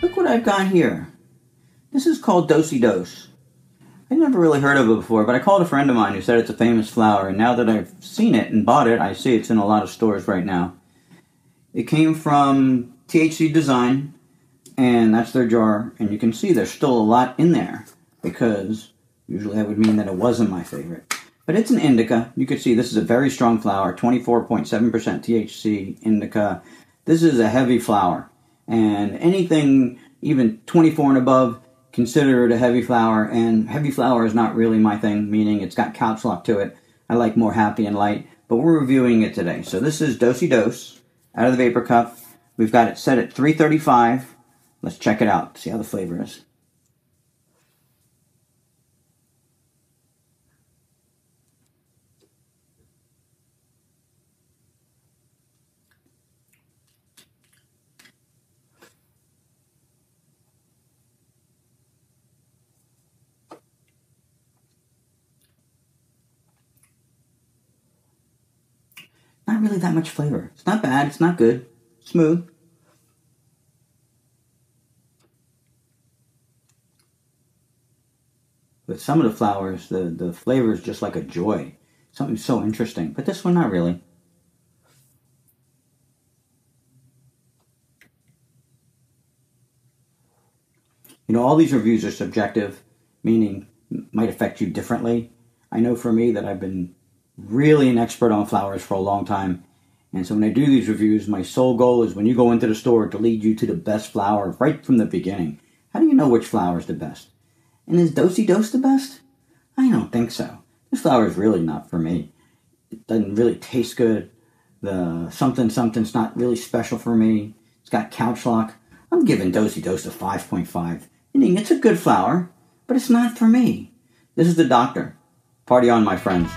Look what I've got here. This is called Do-Si-Dos. I never really heard of it before, but I called a friend of mine who said it's a famous flower, and now that I've seen it and bought it, I see it's in a lot of stores right now. It came from THC Design, and that's their jar, and you can see there's still a lot in there, because usually that would mean that it wasn't my favorite. But it's an indica. You can see this is a very strong flower, 24.7% THC indica. This is a heavy flower, and anything even 24 and above consider it a heavy flower, and heavy flower is not really my thing, meaning it's got couch lock to it. I like more happy and light, but we're reviewing it today. So this is Do-Si-Dos out of the VaporCup. We've got it set at 335. Let's check it out, see how the flavor is. Not really that much flavor. It's not bad, it's not good. Smooth. With some of the flowers, the, the flavor is just like a joy. Something so interesting. But this one, not really. You know, all these reviews are subjective, meaning might affect you differently. I know for me that I've been really an expert on flowers for a long time. And so when I do these reviews, my sole goal is when you go into the store to lead you to the best flower right from the beginning. How do you know which flower is the best? And is Do-Si-Dos the best? I don't think so. This flower is really not for me. It doesn't really taste good. The something something's not really special for me. It's got couch lock. I'm giving Do-Si-Dos a 5.5. Meaning it's a good flower, but it's not for me. This is the doctor. Party on, my friends.